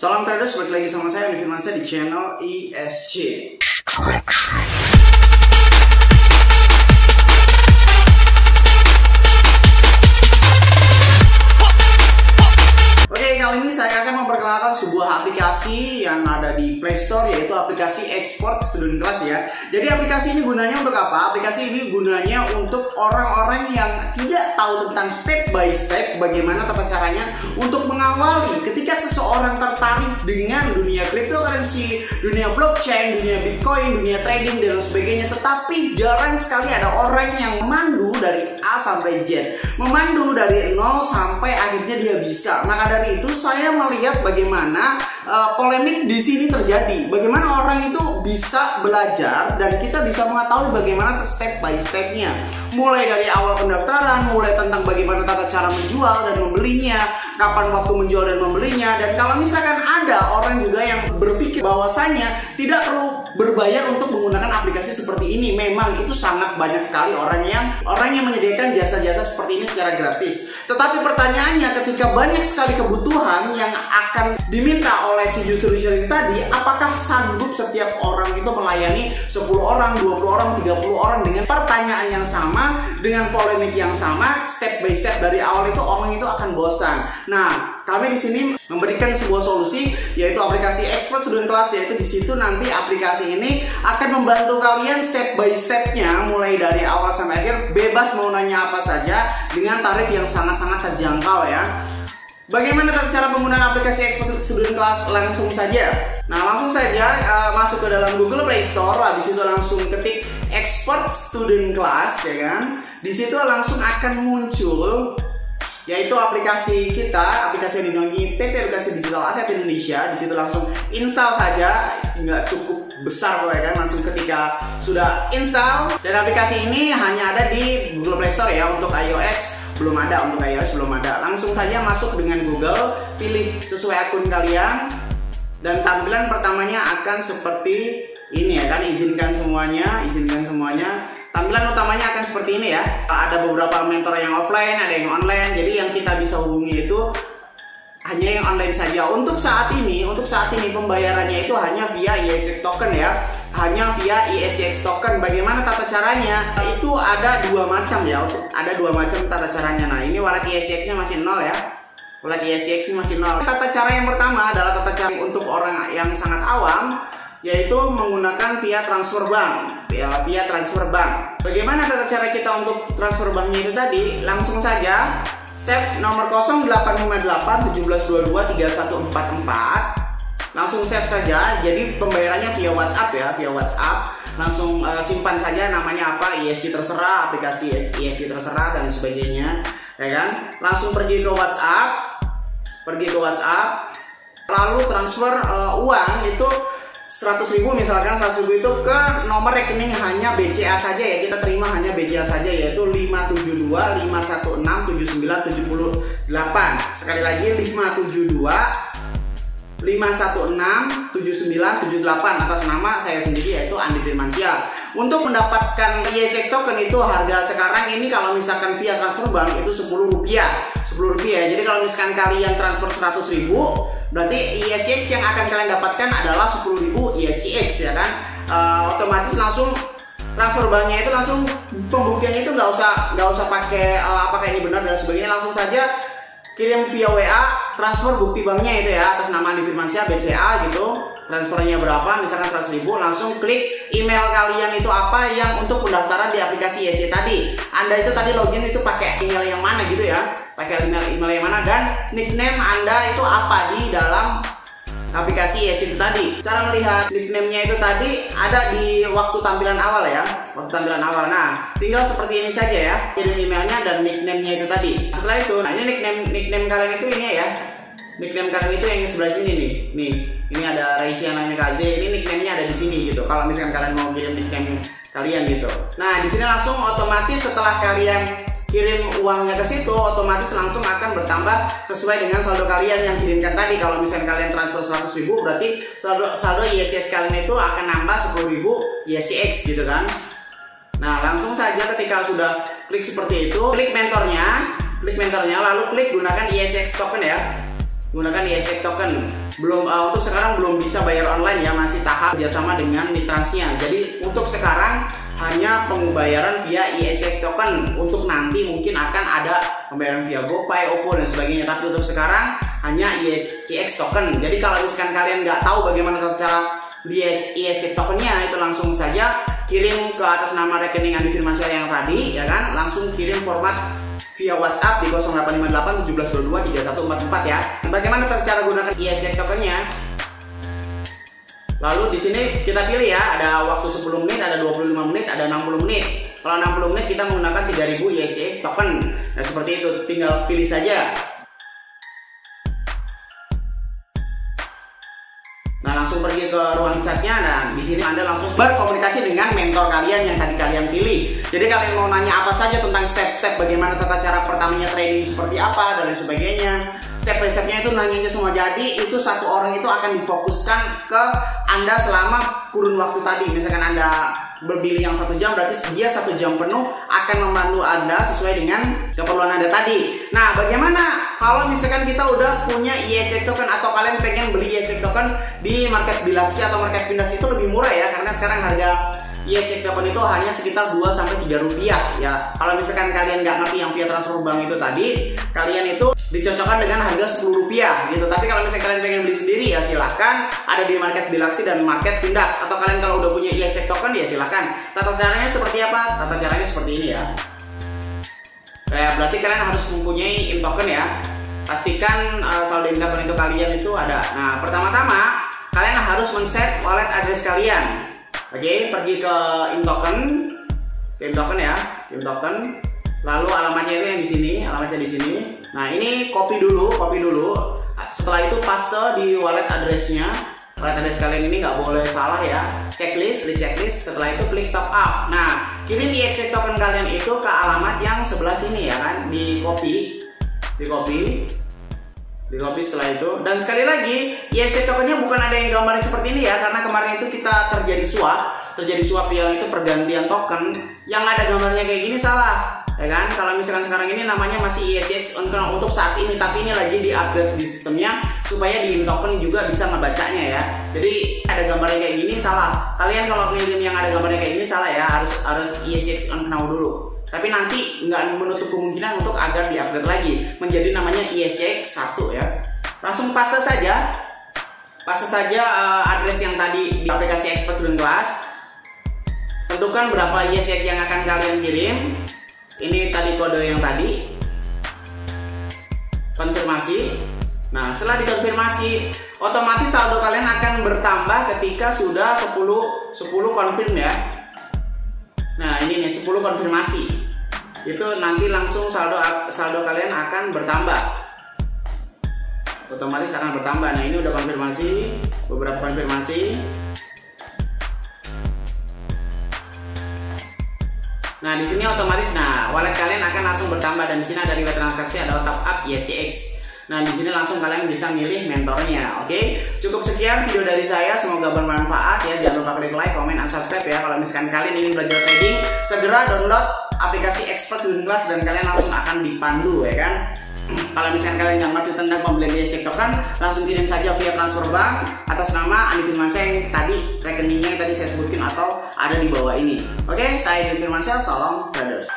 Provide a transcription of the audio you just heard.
Salam traders, balik lagi sama saya Andi Firmansyah di channel ESG. Di Play Store yaitu aplikasi Export Student Class ya. Jadi aplikasi ini gunanya untuk apa? Aplikasi ini gunanya untuk orang-orang yang tidak tahu tentang step by step bagaimana tata caranya untuk mengawali ketika seseorang tertarik dengan dunia cryptocurrency, dunia blockchain, dunia Bitcoin, dunia trading dan sebagainya. Tetapi jarang sekali ada orang yang memandu dari sampai Z, memandu dari 0 sampai akhirnya dia bisa. Maka dari itu saya melihat bagaimana uh, polemik di sini terjadi. Bagaimana orang itu bisa belajar dan kita bisa mengetahui bagaimana step by stepnya. Mulai dari awal pendaftaran, mulai tentang bagaimana tata cara menjual dan membelinya, kapan waktu menjual dan membelinya. Dan kalau misalkan ada orang juga yang berpikir bahwasanya tidak perlu berbayar untuk menggunakan aplikasi seperti ini, memang itu sangat banyak sekali orang yang orang yang menyediakan jasa-jasa seperti ini secara gratis. Tetapi pertanyaannya ketika banyak sekali kebutuhan yang akan diminta oleh si user-user ini tadi, apakah sanggup setiap orang itu melayani 10 orang, 20 orang, 30 orang dengan pertanyaan yang sama, dengan polemik yang sama, step by step dari awal itu orang itu akan bosan. Nah, kami di sini memberikan sebuah solusi yaitu aplikasi Expert Student Class yaitu di situ nanti aplikasi ini akan membantu kalian step by stepnya mulai dari awal sampai akhir bebas mau nanya apa saja dengan tarif yang sangat-sangat terjangkau ya. Bagaimana cara penggunaan aplikasi Expert Student Class langsung saja? Nah langsung saja uh, masuk ke dalam Google Play Store, habis itu langsung ketik Expert Student Class ya kan. Di situ langsung akan muncul yaitu aplikasi kita, aplikasi yang dinaungi PT Edukasi Digital Aset Indonesia. Di situ langsung install saja, nggak cukup besar kok ya kan, langsung ketika sudah install. Dan aplikasi ini hanya ada di Google Play Store ya untuk iOS belum ada untuk iOS belum ada. Langsung saja masuk dengan Google pilih sesuai akun kalian. Dan tampilan pertamanya akan seperti ini ya kan izinkan semuanya izinkan semuanya tampilan utamanya akan seperti ini ya ada beberapa mentor yang offline ada yang online jadi yang kita bisa hubungi itu hanya yang online saja untuk saat ini untuk saat ini pembayarannya itu hanya via ESX token ya hanya via ESX token. Bagaimana tata caranya? Itu ada dua macam ya. Ada dua macam tata caranya. Nah, ini wallet ESX-nya masih nol ya. Wallet ESX masih nol. Tata cara yang pertama adalah tata cara untuk orang yang sangat awam yaitu menggunakan via transfer bank. Ya, via transfer bank. Bagaimana tata cara kita untuk transfer banknya itu tadi? Langsung saja save nomor 0858 1722 3144 langsung save saja. Jadi pembayarannya via WhatsApp ya via WhatsApp. Langsung uh, simpan saja namanya apa ISC terserah aplikasi ISC terserah dan sebagainya ya kan? Langsung pergi ke WhatsApp. Pergi ke WhatsApp. Lalu transfer uh, uang itu 100 ribu misalkan 100 ribu itu ke nomor rekening hanya BCA saja ya. Kita terima hanya BCA saja yaitu 572 516 7978 sekali lagi 572 5167978 atas nama saya sendiri yaitu Andi Firmansyah. Untuk mendapatkan ISX token itu harga sekarang ini kalau misalkan via transfer bank itu 10 rupiah. 10 rupiah jadi kalau misalkan kalian transfer 100 ribu berarti ISX yang akan kalian dapatkan adalah 10 ribu ISX ya kan? Uh, otomatis langsung transfer banknya itu langsung pembuktiannya itu nggak usah nggak usah pakai uh, apakah ini benar dan sebagainya. Langsung saja kirim via WA transfer bukti banknya itu ya atas nama Andi Firmansyah BCA gitu. Transfernya berapa? Misalkan 100 ribu langsung klik email kalian itu apa yang untuk pendaftaran di aplikasi YC tadi. Anda itu tadi login itu pakai email yang mana gitu ya. Pakai email email yang mana dan nickname anda itu apa di dalam aplikasi Yes itu tadi. Cara melihat nickname-nya itu tadi ada di waktu tampilan awal ya, waktu tampilan awal. Nah, tinggal seperti ini saja ya, kirim emailnya dan nickname-nya itu tadi. Setelah itu, nah ini nickname nickname kalian itu ini ya, nickname kalian itu yang sebelah sini nih, nih. Ini ada Raisya Namikaze, ini nickname-nya ada di sini gitu. Kalau misalkan kalian mau kirim nickname kalian gitu. Nah, di sini langsung otomatis setelah kalian kirim uangnya ke situ otomatis langsung akan bertambah sesuai dengan saldo kalian yang kirimkan tadi kalau misalnya kalian transfer 100 ribu berarti saldo, saldo ISCS kalian itu akan nambah 10 ribu ISCX gitu kan nah langsung saja ketika sudah klik seperti itu klik mentornya klik mentornya lalu klik gunakan ISX token ya gunakan ISX token. Belum uh, untuk sekarang belum bisa bayar online ya, masih tahap kerjasama dengan mitrasnya. Jadi untuk sekarang hanya pembayaran via ISX token. Untuk nanti mungkin akan ada pembayaran via GoPay, OVO dan sebagainya. Tapi untuk sekarang hanya ISCX token. Jadi kalau misalkan kalian nggak tahu bagaimana cara beli ISX tokennya itu langsung saja kirim ke atas nama rekening Andi Firmansyah yang tadi ya kan langsung kirim format via WhatsApp di 0858 1722 3144 ya. Bagaimana cara gunakan ISX tokennya? Lalu di sini kita pilih ya, ada waktu 10 menit, ada 25 menit, ada 60 menit. Kalau 60 menit kita menggunakan 3000 ISX token. Nah, seperti itu, tinggal pilih saja. Nah, langsung pergi ke ruang chatnya. Nah, di sini Anda langsung berkomunikasi dengan mentor kalian yang tadi kalian pilih. Jadi kalian mau nanya apa saja tentang step-step bagaimana tata cara pertamanya trading seperti apa dan lain sebagainya. Step by stepnya itu nanyanya semua. Jadi itu satu orang itu akan difokuskan ke Anda selama kurun waktu tadi. Misalkan Anda berbilih yang satu jam berarti dia satu jam penuh akan membantu anda sesuai dengan keperluan anda tadi nah bagaimana kalau misalkan kita udah punya ISX token atau kalian pengen beli ISX token di market bilaksi atau market pindax itu lebih murah ya karena sekarang harga ISX token itu hanya sekitar 2 sampai 3 rupiah ya. Kalau misalkan kalian nggak ngerti yang via transfer bank itu tadi, kalian itu dicocokkan dengan harga 10 rupiah gitu. Tapi kalau misalkan kalian pengen beli sendiri ya silahkan ada di market bilaksi dan market findax atau kalian kalau udah punya ISX token ya silahkan. Tata caranya seperti apa? Tata caranya seperti ini ya. Kayak berarti kalian harus mempunyai in token ya. Pastikan uh, saldo in token itu kalian itu ada. Nah, pertama-tama kalian harus men-set wallet address kalian Oke, pergi ke intoken, ke intoken ya, intoken. Lalu alamatnya itu yang di sini, alamatnya di sini. Nah ini copy dulu, copy dulu. Setelah itu paste di wallet addressnya. Wallet address kalian ini nggak boleh salah ya. Checklist, di checklist. Setelah itu klik top up. Nah kirim EXIT token kalian itu ke alamat yang sebelah sini ya kan, di copy, di copy di copy setelah itu dan sekali lagi ISC tokennya bukan ada yang gambarnya seperti ini ya karena kemarin itu kita terjadi swap terjadi swap yang itu pergantian token yang ada gambarnya kayak gini salah ya kan kalau misalkan sekarang ini namanya masih ISX untuk saat ini tapi ini lagi di upgrade di sistemnya supaya di token juga bisa ngebacanya ya jadi ada gambarnya kayak gini salah kalian kalau ngirim yang ada gambarnya kayak gini salah ya harus harus ISX on dulu tapi nanti nggak menutup kemungkinan untuk agar di-upgrade lagi menjadi namanya ISX 1 ya. Langsung paste saja. Paste saja uh, address yang tadi di aplikasi Expert Student Class. Tentukan berapa ISX yang akan kalian kirim. Ini tadi kode yang tadi. Konfirmasi. Nah, setelah dikonfirmasi, otomatis saldo kalian akan bertambah ketika sudah 10 10 confirm ya. Nah, ini nih 10 konfirmasi itu nanti langsung saldo saldo kalian akan bertambah otomatis akan bertambah nah ini udah konfirmasi beberapa konfirmasi nah di sini otomatis nah wallet kalian akan langsung bertambah dan di sini ada nilai transaksi ada top up ISCX Nah, di sini langsung kalian bisa milih mentornya, oke? Okay? Cukup sekian video dari saya, semoga bermanfaat ya. Jangan lupa klik like, comment, dan subscribe ya. Kalau misalkan kalian ingin belajar trading, segera download aplikasi Expert Student Class dan kalian langsung akan dipandu ya kan. Kalau misalkan kalian nggak ngerti tentang pembelian di kan langsung kirim saja via transfer bank atas nama Andi Firmansyah yang tadi rekeningnya yang tadi saya sebutkan atau ada di bawah ini. Oke, saya Andi Firmansyah, salam traders.